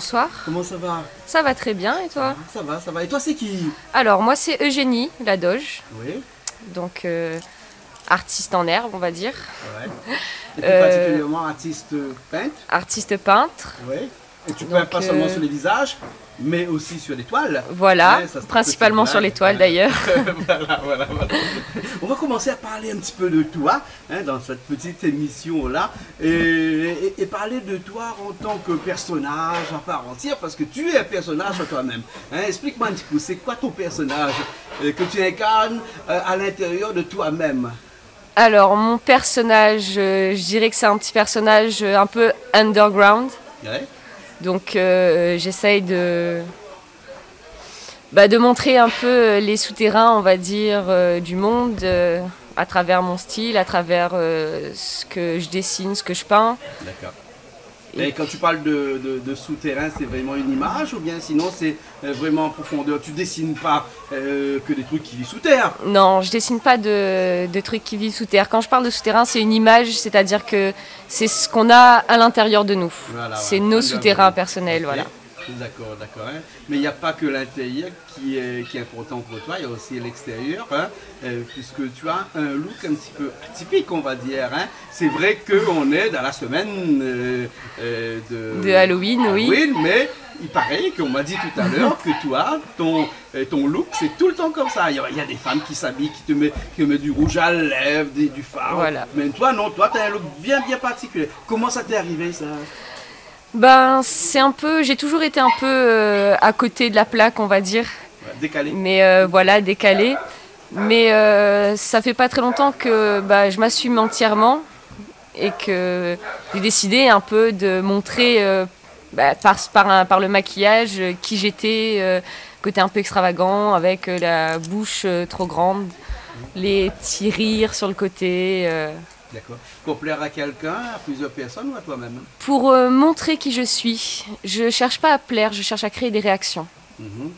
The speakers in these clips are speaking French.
bonsoir. Comment ça va? Ça va très bien et toi? Ça va, ça va. Et toi, c'est qui? Alors, moi, c'est Eugénie Ladoge, Oui. donc euh, artiste en herbe, on va dire. Ouais. Et plus Euh, particulièrement artiste peintre. Artiste peintre. Oui. Et tu Donc, pas seulement euh, sur les visages, mais aussi sur les toiles. Voilà, Ouais, principalement sur blague. l'étoile d'ailleurs. voilà, voilà, voilà. On va commencer à parler un petit peu de toi hein, dans cette petite émission-là et, et- et parler de toi en tant que personnage à part entière parce que tu es un personnage toi-même. Hein, Explique-moi un petit peu, c'est quoi ton personnage euh, que tu incarnes euh, à l'intérieur de toi-même? Alors, mon personnage, euh, je dirais que c'est un petit personnage un peu underground. Ouais. Donc, euh, j'essaye de. bah, de montrer un peu euh, les souterrains, on va dire, euh, du monde à travers mon style, à travers ce que je dessine, ce que je peins. Et quand tu parles de, de- de souterrain, c'est vraiment une image ou bien sinon c'est euh, vraiment en profondeur? Tu dessines pas euh, que des trucs qui vivent sous terre? Non, je dessine pas de, de trucs qui vivent sous terre. Quand je parle de souterrain, c'est une image, c'est-à-dire que c'est ce qu'on a à l'intérieur de nous. Voilà, c'est nos souterrains personnels, voilà. D'accord, d'accord. hein. Mais il n'y a pas que l'intérieur qui est, qui est important pour toi, il y a aussi l'extérieur, hein, euh, puisque tu as un look un petit peu atypique, on va dire. hein. C'est vrai qu'on est dans la semaine euh, euh, de, De Halloween, oui. Mais il paraît qu'on m'a dit tout à l'heure que toi, ton, ton look, c'est tout le temps comme ça. Il y a, des femmes qui s'habillent, qui te mettent, qui mettent du rouge à lèvres, des- du fard. Voilà. Mais toi, non, toi, tu as un look bien, bien particulier. Comment ça t'est arrivé, ça? Ben, c'est un peu, j'ai toujours été un peu euh, à côté de la plaque, on va dire, Décalé mais euh, voilà, décalé. Mais euh, ça fait pas très longtemps que bah, je m'assume entièrement et que j'ai décidé un peu de montrer bah, par, par, un- par le maquillage qui j'étais, côté un peu extravagant, avec la bouche trop grande, les petits rires sur le côté. D'accord. Pour plaire à quelqu'un, à plusieurs personnes ou à toi-même? Pour euh, montrer qui je suis. Je cherche pas à plaire, je cherche à créer des réactions. Mhm.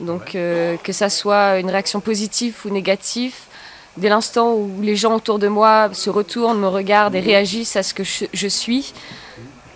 Donc euh, que ça soit une réaction positive ou négative, dès l'instant où les gens autour de moi se retournent, me regardent et réagissent à ce que je, je suis,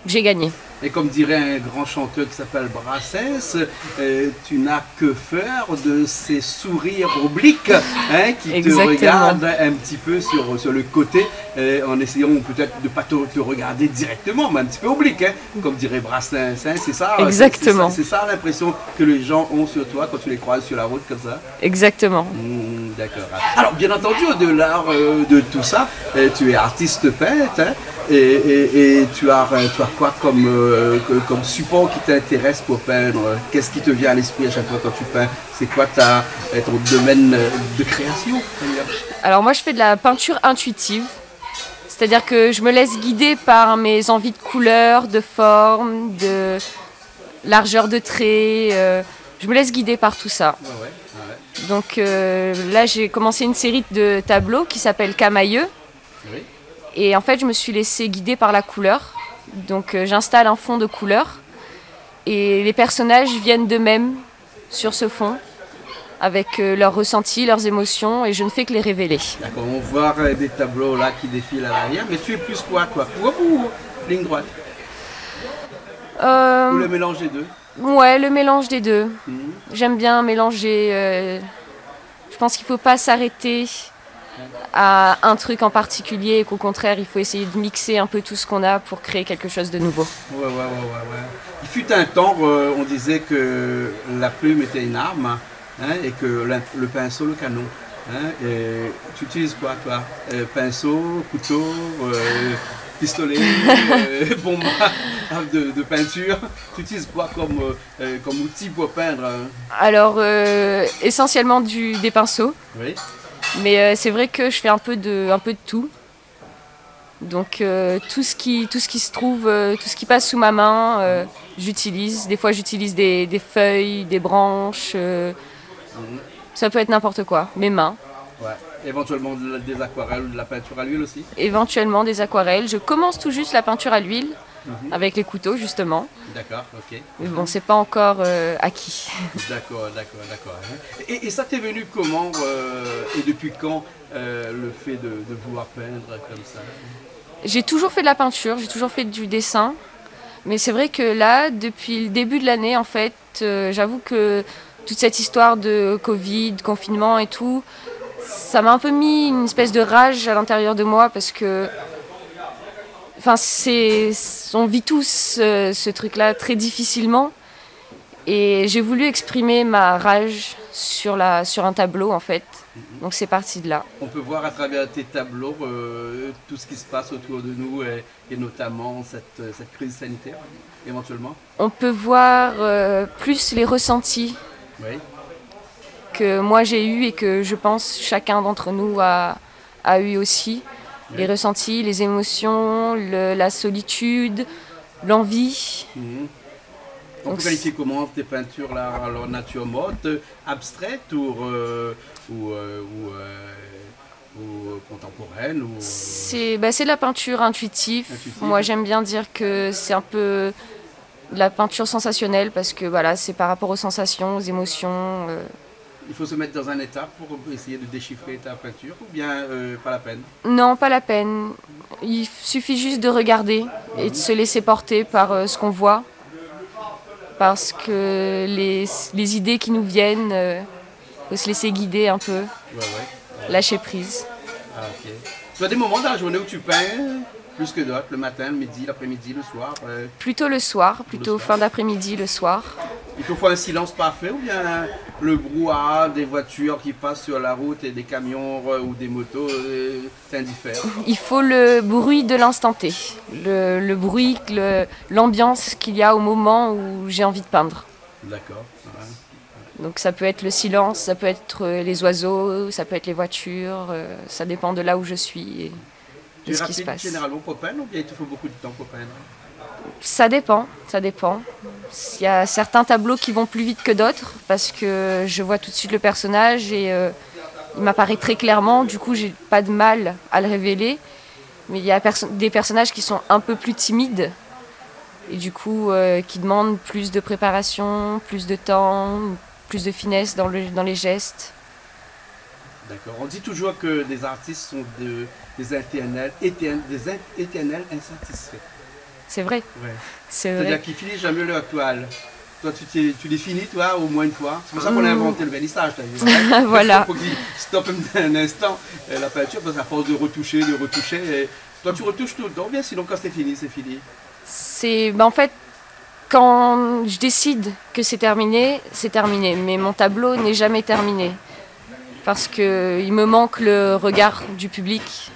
j'ai gagné. Et comme dirait un grand chanteur qui s'appelle Brassens, euh, tu n'as que faire de ces sourires obliques hein, qui Exactement. te regardent un petit peu sur, sur le côté, euh, en essayant peut-être de ne pas te, te regarder directement, mais un petit peu oblique, hein, comme dirait Brassens. hein, c'est ça Exactement. C'est ça, l'impression que les gens ont sur toi quand tu les croises sur la route comme ça Exactement. Hmm, D'accord. Alors, bien entendu, au-delà euh, de tout ça, tu es artiste peintre hein, et, et- et tu, as, euh, tu as quoi comme, euh, comme support qui t'intéresse pour peindre? Qu'est-ce qui te vient à l'esprit à chaque fois quand tu peins? C'est quoi ta, euh, ton domaine de création? Alors moi je fais de la peinture intuitive, c'est-à-dire que je me laisse guider par mes envies de couleurs, de forme, de largeur de trait. euh, je me laisse guider par tout ça. Ouais, ouais, ouais. Donc euh, là, j'ai commencé une série de tableaux qui s'appelle Camailleux. Oui. Et en fait, je me suis laissée guider par la couleur. Donc euh, j'installe un fond de couleur. Et les personnages viennent d'eux-mêmes sur ce fond, avec euh, leurs ressentis, leurs émotions, et je ne fais que les révéler. D'accord, on voit euh, des tableaux là qui défilent à l'arrière, mais tu es plus quoi, toi? Courbe ou ligne droite Ou le mélange des deux? Ouais, le mélange des deux. Mhm. J'aime bien mélanger. je pense qu'il ne faut pas s'arrêter à un truc en particulier et qu'au contraire, il faut essayer de mixer un peu tout ce qu'on a pour créer quelque chose de nouveau. Ouais, ouais, ouais, ouais, ouais. Il fut un temps, euh, on disait que la plume était une arme hein, et que le pinceau, le canon. hein. et tu utilises quoi, toi? Euh, Pinceau, couteau, euh, pistolet, euh, bombe de, de peinture. Tu utilises quoi comme, comme outil pour peindre hein? Alors, essentiellement du, des pinceaux, Oui. Mais euh, c'est vrai que je fais un peu de, un peu de tout. Donc, euh, tout, ce qui, tout ce qui se trouve, euh, tout ce qui passe sous ma main, euh, j'utilise. Des fois, j'utilise des, des feuilles, des branches. ça peut être n'importe quoi. Mes mains. Ouais. Éventuellement des aquarelles ou de la peinture à l'huile aussi. éventuellement des aquarelles. Je commence tout juste la peinture à l'huile Mhm. avec les couteaux justement, D'accord, ok. mais bon, c'est pas encore euh, acquis. D'accord, d'accord, d'accord. hein. Et, et ça t'est venu comment euh, et depuis quand euh, le fait de, de vouloir peindre comme ça? J'ai toujours fait de la peinture, j'ai toujours fait du dessin, Mais c'est vrai que là, depuis le début de l'année, en fait, j'avoue que toute cette histoire de Covid, confinement et tout, ça m'a un peu mis une espèce de rage à l'intérieur de moi parce que. Enfin, c'est, on vit tous euh, ce truc-là très difficilement. Et j'ai voulu exprimer ma rage sur, la, sur un tableau, en fait. Donc c'est parti de là. On peut voir à travers tes tableaux euh, tout ce qui se passe autour de nous et, et notamment cette, cette, crise sanitaire, éventuellement. On peut voir euh, plus les ressentis oui. que moi j'ai eu et que je pense chacun d'entre nous a, a eu aussi. Les ressentis, les émotions, le, la solitude, l'envie. Mmh. On peut qualifier comment tes peintures là, alors nature morte, abstraites ou, euh, ou, euh, ou, euh, ou contemporaines ou... C'est bah, de la peinture intuitive. intuitive. Moi j'aime bien dire que c'est un peu de la peinture sensationnelle parce que voilà, c'est par rapport aux sensations, aux émotions. Il faut se mettre dans un état pour essayer de déchiffrer ta peinture ou bien euh, pas la peine? Non, pas la peine. Il suffit juste de regarder et de se laisser porter par euh, ce qu'on voit parce que les, les, idées qui nous viennent, il euh, faut se laisser guider un peu, ouais, ouais. lâcher prise. Ah, ok. Tu as des moments dans la journée où tu peins plus que d'autres, le matin, le midi, l'après-midi, le soir euh... Plutôt le soir, plutôt le soir. fin d'après-midi, le soir. Il te faut un silence parfait ou bien le brouhaha des voitures qui passent sur la route et des camions euh, ou des motos euh, t'indiffère Il faut le bruit de l'instant T, le, le bruit, l'ambiance qu'il y a au moment où j'ai envie de peindre. D'accord. Ouais. Donc ça peut être le silence, ça peut être les oiseaux, ça peut être les voitures, euh, ça dépend de là où je suis et de ce qui se passe. généralement pour peindre ou bien il te faut beaucoup de temps pour peindre? Ça dépend, ça dépend. Il y a certains tableaux qui vont plus vite que d'autres parce que je vois tout de suite le personnage et euh, il m'apparaît très clairement. Du coup, j'ai pas de mal à le révéler. Mais il y a des personnages qui sont un peu plus timides et du coup euh, qui demandent plus de préparation, plus de temps, plus de finesse dans, le, dans les gestes. D'accord. On dit toujours que des artistes sont de, des, des éternels insatisfaits. C'est vrai. Ouais. C'est C'est-à-dire qu'ils finissent jamais leur toile. Toi, tu, tu les finis, toi, au moins une fois. C'est pour ça qu'on a inventé le vernissage, d'ailleurs. voilà. Il faut qu'il stoppe un instant euh, la peinture, parce qu'à force de retoucher, de retoucher, et toi, tu retouches tout le temps, bien sinon, quand c'est fini, c'est fini. C'est. Ben, en fait, quand je décide que c'est terminé, c'est terminé. Mais mon tableau n'est jamais terminé. Parce qu'il me manque le regard du public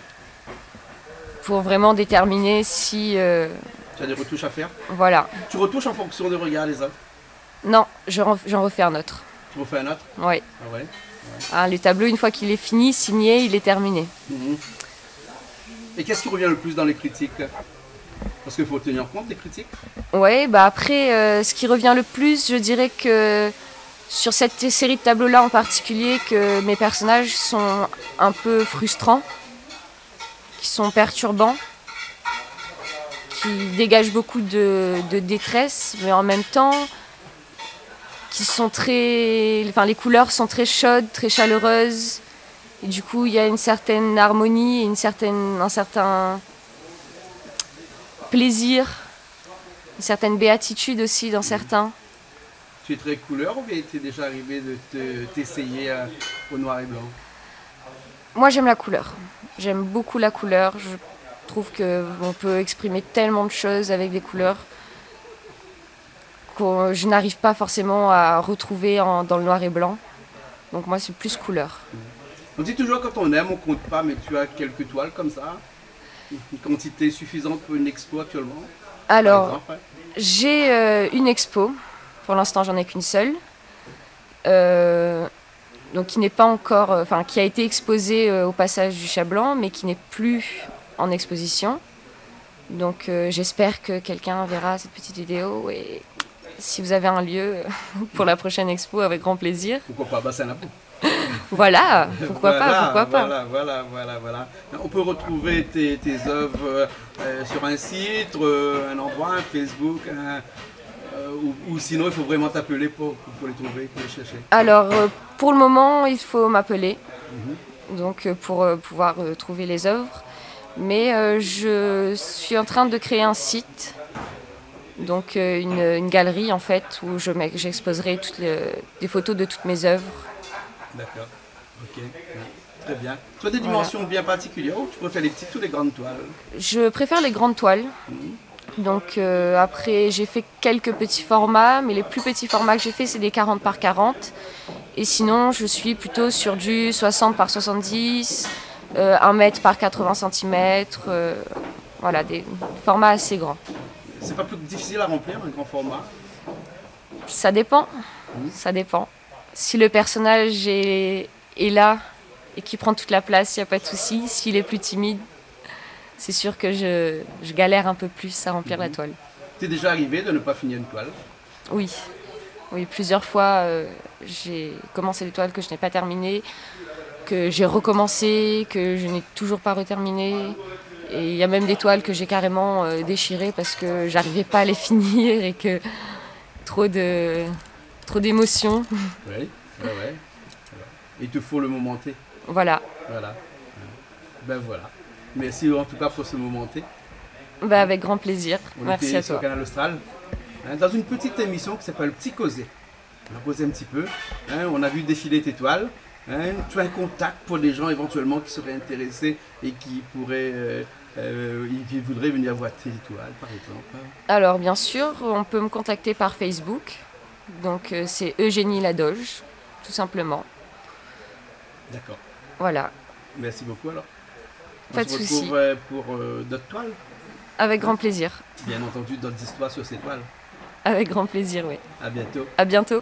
pour vraiment déterminer si. Euh, des retouches à faire Voilà. Tu retouches en fonction du regard des autres Non, j'en refais un autre. Tu refais un autre Oui. Ah ouais, ouais. Ah, le tableau, une fois qu'il est fini, signé, il est terminé. -hmm. Et qu'est-ce qui revient le plus dans les critiques Parce qu'il faut tenir compte des critiques. Oui, bah après, euh, ce qui revient le plus, je dirais que sur cette série de tableaux-là en particulier, que mes personnages sont un peu frustrants, qui sont perturbants, qui dégagent beaucoup de, de, détresse, mais en même temps, qui sont très, enfin les couleurs sont très chaudes, très chaleureuses, et du coup il y a une certaine harmonie, une certaine, un certain plaisir, une certaine béatitude aussi dans certains. Tu es très couleur ou bien t'es déjà arrivé de t'essayer te, au noir et blanc? Moi j'aime la couleur. J'aime beaucoup la couleur. Je trouve qu'on peut exprimer tellement de choses avec des couleurs que je n'arrive pas forcément à retrouver en, dans le noir et blanc. Donc moi c'est plus couleur. On dit toujours quand on aime, on compte pas, mais tu as quelques toiles comme ça Une quantité suffisante pour une expo actuellement Alors, j'ai euh, une expo. Pour l'instant, j'en ai qu'une seule. Euh, donc, qui n'est pas encore, enfin, qui a été exposée euh, au passage du Chat Blanc, mais qui n'est plus en exposition. Donc, euh, j'espère que quelqu'un verra cette petite vidéo et si vous avez un lieu pour la prochaine expo, avec grand plaisir. Pourquoi pas Bassin Voilà, pourquoi voilà, pas, pourquoi pas. Voilà, voilà, voilà, voilà. On peut retrouver tes, tes œuvres euh, sur un site, euh, un endroit, un Facebook, un, euh, ou, ou, sinon il faut vraiment t'appeler pour, pour, les trouver, pour les chercher. Alors, euh, pour le moment, il faut m'appeler, mm -hmm. donc euh, pour pouvoir trouver les œuvres. Mais je suis en train de créer un site Donc euh, une, une galerie en fait où je j'exposerai les- des photos de toutes mes œuvres. D'accord. Ok. Très bien. Tu as des dimensions bien particulières ou tu préfères les petites ou les grandes toiles? Je préfère les grandes toiles. Donc euh, après, j'ai fait quelques petits formats, mais les plus petits formats que j'ai fait, c'est des 40 par 40. Et sinon, je suis plutôt sur du 60 par 70, euh, 1 mètre par 80 cm. voilà, des formats assez grands. C'est pas plus difficile à remplir un grand format Ça dépend. Ça dépend. Si le personnage est, est là et qui prend toute la place, il n'y a pas de souci. S'il est plus timide, c'est sûr que je, je galère un peu plus à remplir la toile. T'es déjà arrivé de ne pas finir une toile? Oui, oui, plusieurs fois, euh, j'ai commencé des toiles que je n'ai pas terminées, que j'ai recommencé, que je n'ai toujours pas reterminé. Et il y a même des toiles que j'ai carrément euh, déchirées parce que j'arrivais pas à les finir et que trop de trop d'émotions. Oui. Ouais, ouais. Il te faut le moment T. Voilà. Voilà. Ben voilà. Merci en tout cas pour ce moment T. Bah, avec grand plaisir. On Merci était à sur toi. Canal Austral, hein, dans une petite émission qui s'appelle Petit Causé. On a causé un petit peu, hein, on a vu défiler tes toiles. Hein, tu as un contact pour des gens éventuellement qui seraient intéressés et qui pourraient, euh, euh, qui voudraient venir voir tes toiles par exemple. Alors bien sûr, on peut me contacter par Facebook. Donc euh, c'est Eugénie Ladoge, tout simplement. D'accord. Voilà. Merci beaucoup alors. On Pas de se souci. retrouve euh, pour euh, d'autres toiles, Avec grand plaisir. bien entendu d'autres histoires sur ces toiles. Avec grand plaisir, oui. À bientôt. À bientôt.